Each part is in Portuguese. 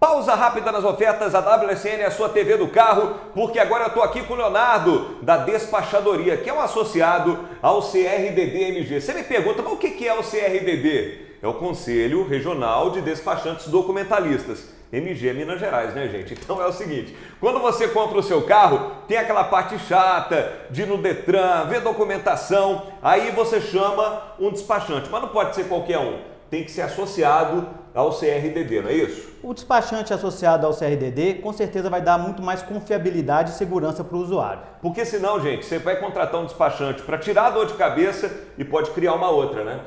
Pausa rápida nas ofertas, a WSN é a sua TV do carro, porque agora eu estou aqui com o Leonardo, da Despachadoria, que é um associado ao CRDD-MG. Você me pergunta, mas o que é o CRDD? É o Conselho Regional de Despachantes Documentalistas. MG Minas Gerais, né, gente? Então é o seguinte: quando você compra o seu carro, tem aquela parte chata de ir no Detran, ver documentação, aí você chama um despachante, mas não pode ser qualquer um tem que ser associado ao CRDD, não é isso? O despachante associado ao CRDD com certeza vai dar muito mais confiabilidade e segurança para o usuário. Porque senão, gente, você vai contratar um despachante para tirar a dor de cabeça e pode criar uma outra, né?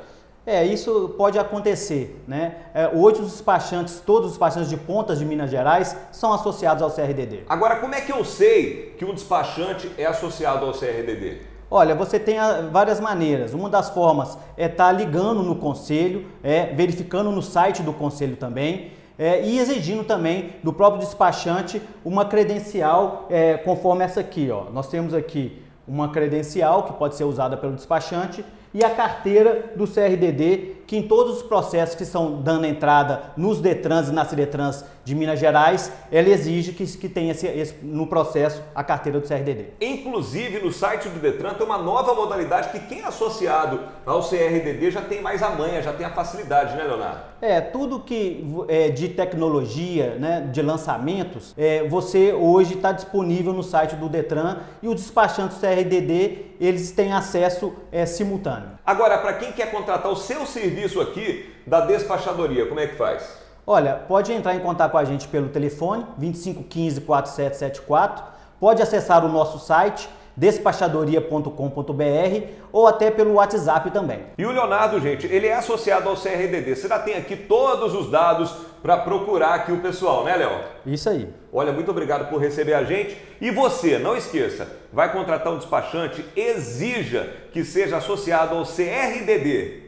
É, isso pode acontecer, né? É, hoje os despachantes, todos os despachantes de pontas de Minas Gerais são associados ao CRDD. Agora, como é que eu sei que um despachante é associado ao CRDD? Olha, você tem várias maneiras. Uma das formas é estar tá ligando no conselho, é, verificando no site do conselho também. É, e exigindo também do próprio despachante uma credencial é, conforme essa aqui. Ó. Nós temos aqui uma credencial que pode ser usada pelo despachante e a carteira do CRDD, que em todos os processos que estão dando entrada nos Detrans e nas Ciretrans de Minas Gerais, ela exige que, que tenha esse, esse, no processo a carteira do CRDD. Inclusive, no site do Detran tem uma nova modalidade que quem é associado ao CRDD já tem mais a manha, já tem a facilidade, né, Leonardo? É, tudo que é de tecnologia, né, de lançamentos, é, você hoje está disponível no site do Detran e os despachantes CRDD, eles têm acesso é, simultâneo. Agora, para quem quer contratar o seu serviço aqui da despachadoria, como é que faz? Olha, pode entrar em contato com a gente pelo telefone 2515 4774, pode acessar o nosso site despachadoria.com.br ou até pelo WhatsApp também. E o Leonardo, gente, ele é associado ao CRDD. Você já tem aqui todos os dados para procurar aqui o pessoal, né, Léo? Isso aí. Olha, muito obrigado por receber a gente. E você, não esqueça, vai contratar um despachante, exija que seja associado ao CRDD.